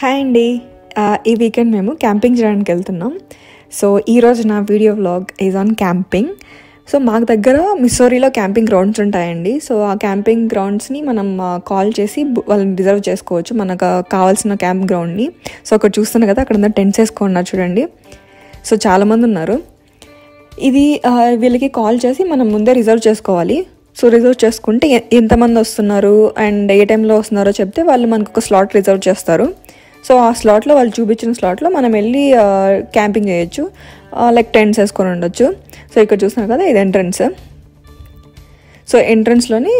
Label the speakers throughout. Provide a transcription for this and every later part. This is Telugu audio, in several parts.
Speaker 1: హాయ్ అండి. ఈ వీకెండ్ మేము క్యాంపింగ్ చేయడానికి వెళ్తున్నాం. సో ఈరోజు నా video vlog is on camping so మాకు దగ్గర మిస్సోరీలో క్యాంపింగ్ గ్రౌండ్స్ ఉంటాయండి. సో ఆ క్యాంపింగ్ గ్రౌండ్స్ని మనం కాల్ చేసి వాళ్ళని రిజర్వ్ చేసుకోవచ్చు. మనకు కావాల్సిన క్యాంప్ గ్రౌండ్ని సో అక్కడ చూస్తున్నా కదా అక్కడ టెంట్స్ వేసుకున్నారు చూడండి. సో చాలామంది ఉన్నారు. ఇది వీళ్ళకి కాల్ చేసి మనం ముందే రిజర్వ్ చేసుకోవాలి. సో రిజర్వ్ చేసుకుంటే ఎంతమంది వస్తున్నారు? అండ్ ఏ టైంలో వస్తున్నారో చెప్తే వాళ్ళు మనకు ఒక స్లాట్ రిజర్వ్ చేస్తారు. సో ఆ స్లాట్లో వాళ్ళు చూపించిన స్లాట్లో మనం వెళ్ళి క్యాంపింగ్ చేయొచ్చు. లైక్ టెంట్స్ వేసుకొని ఉండొచ్చు. సో ఇక్కడ చూస్తున్నారు కదా ఇది ఎంట్రన్స్ సో ఎంట్రన్స్లోని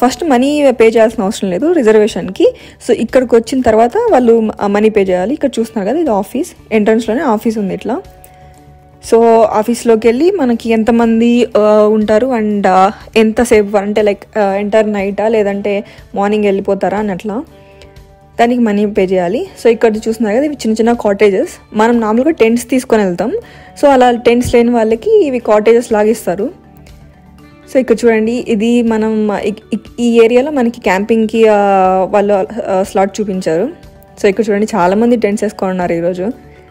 Speaker 1: ఫస్ట్ మనీ పే చేయాల్సిన అవసరం లేదు రిజర్వేషన్కి సో ఇక్కడికి వచ్చిన తర్వాత వాళ్ళు మనీ పే చేయాలి. ఇక్కడ చూస్తున్నారు కదా ఇది ఆఫీస్ ఎంట్రన్స్లోనే ఆఫీస్ ఉంది ఇట్లా. సో ఆఫీస్లోకి వెళ్ళి మనకి ఎంతమంది ఉంటారు అండ్ ఎంతసేపు అంటే లైక్ ఎంటర్ నైటా లేదంటే మార్నింగ్ వెళ్ళిపోతారా అని అట్లా దానికి మనీ పే చేయాలి. సో ఇక్కడ చూస్తున్నారు కదా ఇవి చిన్న చిన్న కాటేజెస్ మనం నార్మల్గా టెంట్స్ తీసుకొని వెళ్తాం. సో అలా టెంట్స్ లేని వాళ్ళకి ఇవి కాటేజెస్ లాగిస్తారు సో ఇక్కడ చూడండి ఇది మనం ఈ ఏరియాలో మనకి క్యాంపింగ్కి వాళ్ళు స్లాట్ చూపించారు. సో ఇక్కడ చూడండి చాలామంది టెంట్స్ వేసుకొని ఉన్నారు ఈరోజు.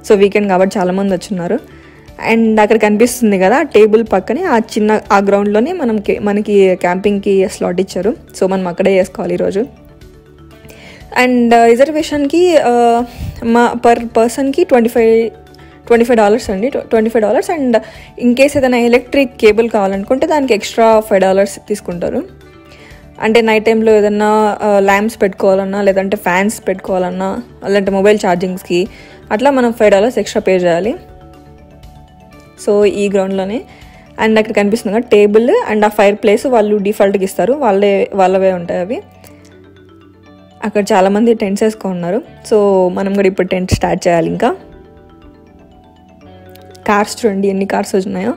Speaker 1: సో వీకెండ్ కాబట్టి చాలామంది వచ్చున్నారు అండ్ అక్కడ కనిపిస్తుంది కదా ఆ టేబుల్ పక్కనే ఆ చిన్న ఆ గ్రౌండ్లోనే మనం మనకి క్యాంపింగ్కి స్లాట్ ఇచ్చారు. సో మనం అక్కడే వేసుకోవాలి ఈరోజు. అండ్ uh, రిజర్వేషన్కి uh, మా పర్ పర్సన్కి twenty five twenty five dollars అండి. Twenty five dollars and in case ఏదైనా ఎలక్ట్రిక్ కేబుల్ కావాలనుకుంటే దానికి ఎక్స్ట్రా ఫైవ్ డాలర్స్ తీసుకుంటారు. అంటే నైట్ టైంలో ఏదన్నా uh, ల్యాంప్స్ పెట్టుకోవాలన్నా లేదంటే ఫ్యాన్స్ పెట్టుకోవాలన్నా లేదంటే మొబైల్ ఛార్జింగ్స్కి అట్లా మనం ఫైవ్ డాలర్స్ ఎక్స్ట్రా పే చేయాలి. సో ఈ గ్రౌండ్లోనే అండ్ అక్కడ కనిపిస్తుంది కదా టేబుల్ అండ్ ఆ ఫైర్ ప్లేస్ వాళ్ళు డిఫాల్ట్గా ఇస్తారు. వాళ్ళే వాళ్ళవే ఉంటాయి అవి. అక్కడ చాలామంది టెంట్స్ వేసుకున్నారు సో మనం కూడా ఇప్పుడు టెంట్ స్టార్ట్ చేయాలి ఇంకా. కార్స్ చూడండి ఎన్ని కార్స్ ఉన్నాయో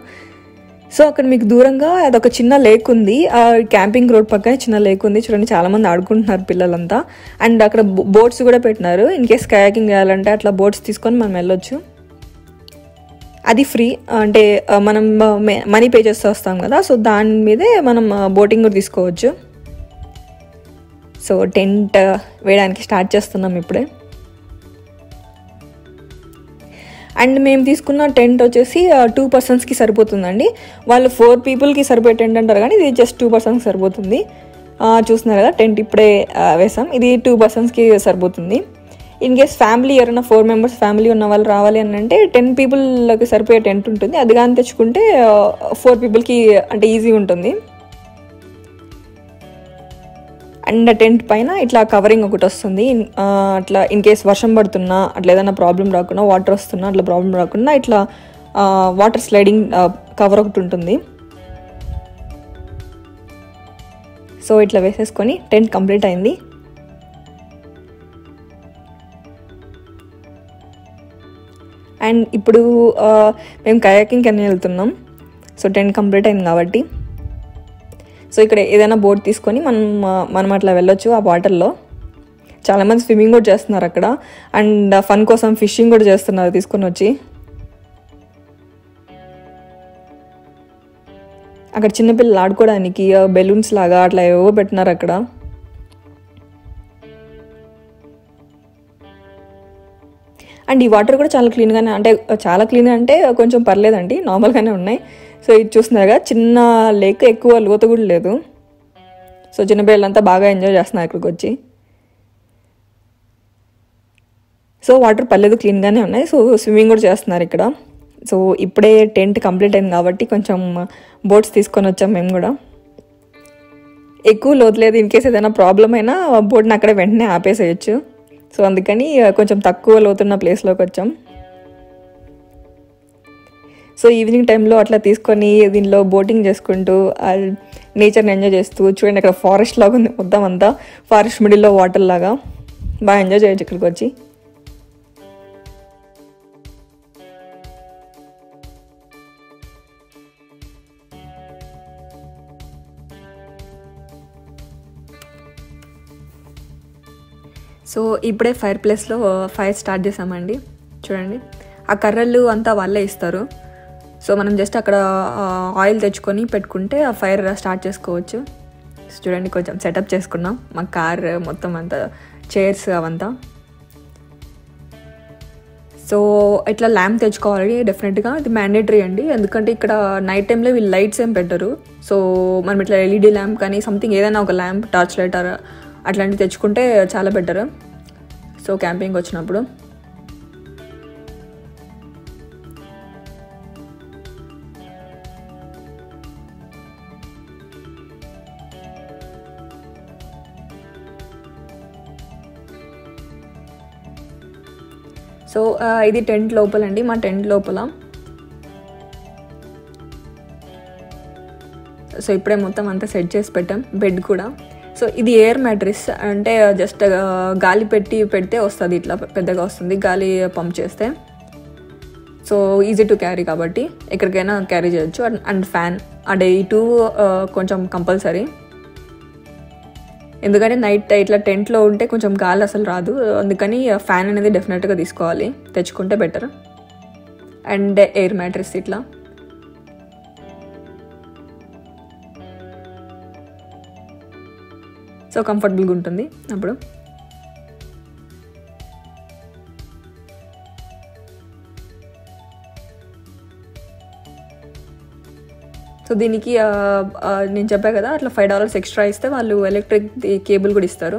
Speaker 1: సో అక్కడ మీకు దూరంగా అదొక చిన్న లేక్ ఉంది. ఆ క్యాంపింగ్ రోడ్ పక్కనే చిన్న లేక్ ఉంది. చూడండి చాలామంది ఆడుకుంటున్నారు పిల్లలంతా. అండ్ అక్కడ బోట్స్ కూడా పెట్టినారు. ఇన్ కేస్ కయాకింగ్ చేయాలంటే అట్లా బోట్స్ తీసుకొని మనం వెళ్ళొచ్చు. అది ఫ్రీ అంటే మనం మనీ పే చేస్తూ వస్తాం కదా. సో దాని మీదే మనం బోటింగ్ కూడా తీసుకోవచ్చు. సో టెంట్ వేయడానికి స్టార్ట్ చేస్తున్నాం ఇప్పుడే. అండ్ మేము తీసుకున్న టెంట్ వచ్చేసి టూ పర్సన్స్కి సరిపోతుందండి. వాళ్ళు ఫోర్ పీపుల్కి సరిపోయే టెంట్ అంటారు కానీ ఇది జస్ట్ టూ పర్సన్స్కి సరిపోతుంది. చూస్తున్నారు కదా టెంట్ ఇప్పుడే వేసాం. ఇది టూ పర్సన్స్కి సరిపోతుంది. ఇన్ కేస్ ఫ్యామిలీ ఎవరైనా ఫోర్ మెంబర్స్ ఫ్యామిలీ ఉన్న వాళ్ళు రావాలి అని అంటే టెన్ పీపుల్కి సరిపోయే టెంట్ ఉంటుంది. అది కానీ తెచ్చుకుంటే ఫోర్ పీపుల్కి అంటే ఈజీ ఉంటుంది. అండ్ టెంట్ పైన ఇట్లా కవరింగ్ ఒకటి వస్తుంది. అట్లా ఇన్ కేస్ వర్షం పడుతున్నా అట్లా ఏదైనా ప్రాబ్లం రాకుండా వాటర్ వస్తున్నా అట్లా ప్రాబ్లం రాకుండా ఇట్లా వాటర్ స్లైడింగ్ కవర్ ఒకటి ఉంటుంది. సో ఇట్లా వేసేసుకొని టెంట్ కంప్లీట్ అయింది. అండ్ ఇప్పుడు మేము కయాకింగ్ అని వెళ్తున్నాం. సో టెంట్ కంప్లీట్ అయింది కాబట్టి. సో ఇక్కడ ఏదైనా బోట్ తీసుకొని మనం మనం అట్లా వెళ్ళొచ్చు ఆ వాటర్లో. చాలామంది స్విమ్మింగ్ కూడా చేస్తున్నారు అక్కడ. అండ్ ఫన్ కోసం ఫిషింగ్ కూడా చేస్తున్నారు తీసుకొని వచ్చి. అక్కడ చిన్నపిల్లలు ఆడుకోవడానికి బెలూన్స్ లాగా అట్లా ఏవో పెట్టినారు అక్కడ. అండ్ ఈ వాటర్ కూడా చాలా క్లీన్గానే అంటే చాలా క్లీన్ అంటే కొంచెం పర్లేదండి నార్మల్గానే ఉన్నాయి. సో ఇది చూస్తున్నారుగా చిన్న లేక్ ఎక్కువ లోతు కూడా లేదు. సో చిన్నపిల్లలంతా బాగా ఎంజాయ్ చేస్తున్నారు ఇక్కడికి వచ్చి. సో వాటర్ పర్లేదు క్లీన్గానే ఉన్నాయి. సో స్విమ్మింగ్ కూడా చేస్తున్నారు ఇక్కడ. సో ఇప్పుడే టెంట్ కంప్లీట్ అయింది కాబట్టి కొంచెం uh, బోట్స్ తీసుకొని వచ్చాం మేము కూడా. ఎక్కువ లోతు లేదు. ఇన్ కేస్ ఏదైనా ప్రాబ్లం అయినా బోట్ని అక్కడే వెంటనే ఆపేసేయచ్చు. సో అందుకని uh, కొంచెం తక్కువ లోతున్న ప్లేస్లోకి వచ్చాం. సో ఈవినింగ్ టైంలో అట్లా తీసుకొని దీనిలో బోటింగ్ చేసుకుంటూ నేచర్ని ఎంజాయ్ చేస్తూ చూడండి అక్కడ ఫారెస్ట్ లాగా ఉంది మొత్తం అంతా. ఫారెస్ట్ మిడిల్లో వాటర్ లాగా. బాగా ఎంజాయ్ చేయొచ్చు ఇక్కడికి వచ్చి. సో ఇప్పుడే ఫైర్ ప్లేస్లో ఫైర్ స్టార్ట్ చేసామండి. చూడండి. ఆ కర్రలు అంతా వాళ్ళే ఇస్తారు. సో మనం జస్ట్ అక్కడ ఆయిల్ తెచ్చుకొని పెట్టుకుంటే ఆ ఫైర్ స్టార్ట్ చేసుకోవచ్చు. చూడండి కొంచెం సెటప్ చేసుకున్నాం. మా కార్ మొత్తం అంతా చైర్స్ అవంతా. సో ఇట్లా ల్యాంప్ తెచ్చుకోవాలి డెఫినెట్గా ఇది మ్యాండేటరీ అండి. ఎందుకంటే ఇక్కడ నైట్ టైంలో వీళ్ళు లైట్స్ ఏం పెట్టరు. సో మనం ఇట్లా ఎల్ఈడి ల్యాంప్ కానీ సంథింగ్ ఏదైనా ఒక ల్యాంప్ టార్చ్ లైట్ అట్లాంటివి తెచ్చుకుంటే చాలా బెటర్ సో క్యాంపింగ్ వచ్చినప్పుడు. ఇది టెంట్ లోపలండి మా టెంట్ లోపల. సో ఇప్పుడే మొత్తం అంతా సెట్ చేసి పెట్టాం బెడ్ కూడా. సో ఇది ఎయిర్ మ్యాట్రిస్ అంటే జస్ట్ గాలి పెట్టి పెడితే వస్తుంది ఇట్లా పెద్దగా వస్తుంది గాలి పంప్ చేస్తే. సో ఈజీ టు క్యారీ కాబట్టి ఎక్కడికైనా క్యారీ చేయొచ్చు అండ్ అండ్ ఫ్యాన్ అంటే ఈ టూ కొంచెం కంపల్సరీ ఎందుకంటే నైట్ ఇట్లా టెంట్లో ఉంటే కొంచెం గాలి అసలు రాదు. అందుకని ఫ్యాన్ అనేది డెఫినెట్గా తీసుకోవాలి. తెచ్చుకుంటే బెటర్. అండ్ ఎయిర్ మ్యాట్రెస్ ఇట్లా. సో కంఫర్టబుల్గా ఉంటుంది అప్పుడు. సో దీనికి నేను చెప్పా కదా అట్లా ఫైవ్ డాలర్స్ ఎక్స్ట్రా ఇస్తే వాళ్ళు ఎలక్ట్రిక్ కేబుల్ కూడా ఇస్తారు.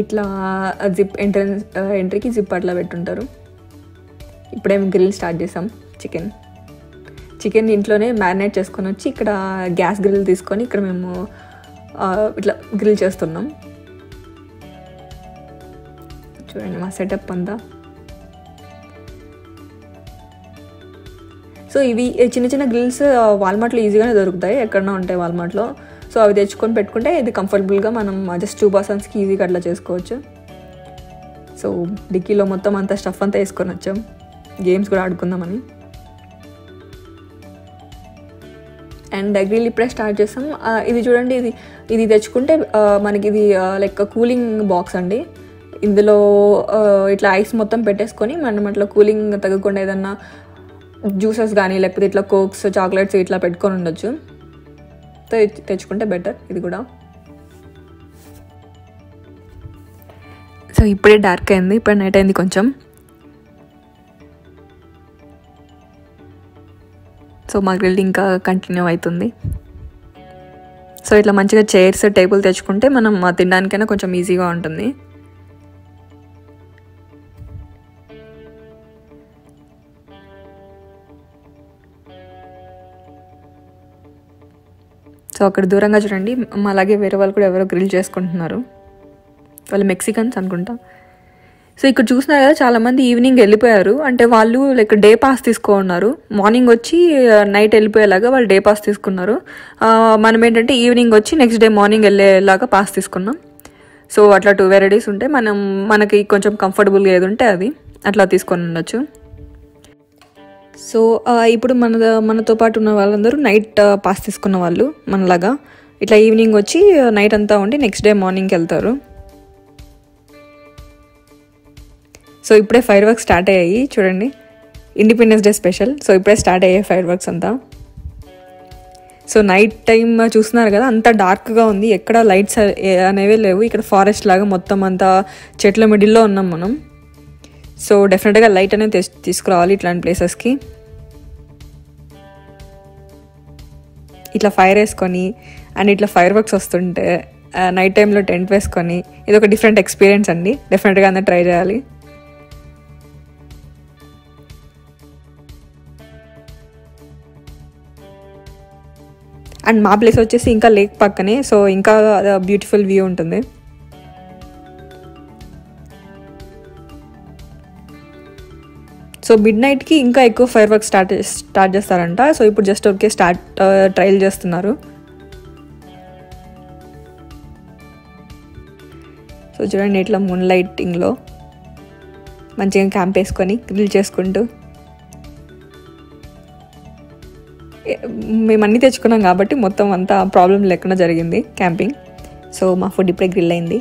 Speaker 1: ఇట్లా జిప్ ఎంట్రన్స్ ఎంట్రీకి జిప్ అట్లా పెట్టుంటారు. ఇప్పుడేం గ్రిల్ స్టార్ట్ చేసాం చికెన్ చికెన్ ఇంట్లోనే మ్యారినేట్ చేసుకొని వచ్చి ఇక్కడ గ్యాస్ గ్రిల్ తీసుకొని ఇక్కడ మేము ఇట్లా గ్రిల్ చేస్తున్నాం. చూడండి మా సెటప్ అంతా. సో ఇవి చిన్న చిన్న గ్రిల్స్ వాల్మార్ట్లో ఈజీగానే దొరుకుతాయి. ఎక్కడన్నా ఉంటాయి వాల్మార్ట్లో సో అవి తెచ్చుకొని పెట్టుకుంటే ఇది కంఫర్టబుల్గా మనం జస్ట్ టూ పర్సన్స్కి ఈజీగా అట్లా చేసుకోవచ్చు. సో డిక్కీలో మొత్తం అంతా స్టఫ్ అంతా వేసుకొని వచ్చాం. గేమ్స్ కూడా ఆడుకుందామని. అండ్ గ్రిల్ ఇప్పుడే స్టార్ట్ చేస్తాం ఇది చూడండి ఇది ఇది తెచ్చుకుంటే మనకి ఇది లైక్ కూలింగ్ బాక్స్ అండి. ఇందులో ఇట్లా ఐస్ మొత్తం పెట్టేసుకొని మనం అట్లా కూలింగ్ తగ్గకుండా ఏదన్నా జ్యూసెస్ కానీ లేకపోతే ఇట్లా కోక్స్ చాక్లెట్స్ ఇట్లా పెట్టుకొని ఉండొచ్చు. తెచ్చుకుంటే బెటర్ ఇది కూడా. సో ఇప్పుడే డార్క్ అయింది ఇప్పుడు నైట్ అయింది కొంచెం. సో మా గ్రిల్ ఇంకా కంటిన్యూ అవుతుంది. సో ఇట్లా మంచిగా చైర్స్ టేబుల్ తెచ్చుకుంటే మనం తినడానికైనా కొంచెం ఈజీగా ఉంటుంది. సో అక్కడ దూరంగా చూడండి. మా అలాగే వేరే వాళ్ళు కూడా ఎవరో గ్రిల్ చేసుకుంటున్నారు. వాళ్ళు మెక్సికన్స్ అనుకుంటా. సో ఇక్కడ చూస్తున్నారు కదా చాలామంది ఈవినింగ్ వెళ్ళిపోయారు. అంటే వాళ్ళు లైక్ డే పాస్ తీసుకున్నారు. మార్నింగ్ వచ్చి నైట్ వెళ్ళిపోయేలాగా వాళ్ళు డే పాస్ తీసుకున్నారు. మనం ఏంటంటే ఈవినింగ్ వచ్చి నెక్స్ట్ డే మార్నింగ్ వెళ్ళేలాగా పాస్ తీసుకున్నాం. సో అట్లా టూ వెరైటీస్ ఉంటే మనం మనకి కొంచెం కంఫర్టబుల్గా ఏది ఉంటే అది అట్లా తీసుకొని ఉండొచ్చు. సో ఇప్పుడు మన మనతో పాటు ఉన్న వాళ్ళందరూ నైట్ పాస్ తీసుకున్న వాళ్ళు మనలాగా. ఇట్లా ఈవినింగ్ వచ్చి నైట్ అంతా ఉండి నెక్స్ట్ డే మార్నింగ్కి వెళ్తారు. సో ఇప్పుడే ఫైర్ వర్క్స్ స్టార్ట్ అయ్యాయి చూడండి. Independence Day special. సో ఇప్పుడే స్టార్ట్ అయ్యాయి ఫైర్ వర్క్స్ అంతా. సో నైట్ టైం చూస్తున్నారు కదా అంత డార్క్గా ఉంది. ఎక్కడ లైట్స్ అనేవి లేవు. ఇక్కడ ఫారెస్ట్ లాగా మొత్తం అంతా చెట్ల మిడిల్లో ఉన్నాం మనం. సో డెఫినెట్గా లైట్ అనేది తీసుకురావాలి ఇట్లాంటి ప్లేసెస్కి ఇట్లా ఫైర్ వేసుకొని అండ్ ఇట్లా ఫైర్ వర్క్స్ వస్తుంటే నైట్ టైంలో టెంట్ వేసుకొని ఇది ఒక డిఫరెంట్ ఎక్స్పీరియన్స్ అండి. డెఫినెట్గా అందరూ ట్రై చేయాలి. అండ్ మా ప్లేస్ వచ్చేసి ఇంకా లేక్ పక్కనే సో ఇంకా బ్యూటిఫుల్ వ్యూ ఉంటుంది. సో మిడ్ నైట్కి ఇంకా ఎక్కువ ఫైర్ వర్క్ స్టార్ట్ స్టార్ట్ చేస్తారంట. సో ఇప్పుడు జస్ట్ ఓకే స్టార్ట్ ట్రయల్ చేస్తున్నారు. సో చూడండి ఇట్లా మూన్ లైటింగ్లో మంచిగా క్యాంప్ వేసుకొని గ్రిల్ చేసుకుంటూ. మేము అన్నీ తెచ్చుకున్నాం కాబట్టి మొత్తం అంతా ప్రాబ్లం లేకుండా జరిగింది క్యాంపింగ్ సో మా ఫుడ్ ఇప్పుడే గ్రిల్ అయింది.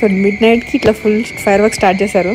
Speaker 1: సో మిడ్ నైట్కి ఇట్లా ఫుల్ ఫైర్ వర్క్ స్టార్ట్ చేశారు.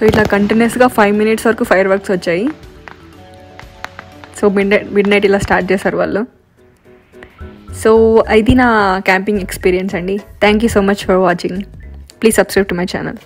Speaker 1: సో ఇట్లా కంటిన్యూస్గా ఫైవ్ మినిట్స్ వరకు ఫైర్ వర్క్స్ వచ్చాయి. So midnight midnight ఇలా స్టార్ట్ చేశారు వాళ్ళు. సో ఇది నా క్యాంపింగ్ ఎక్స్పీరియన్స్ అండి. Thank you so much for watching please subscribe to my channel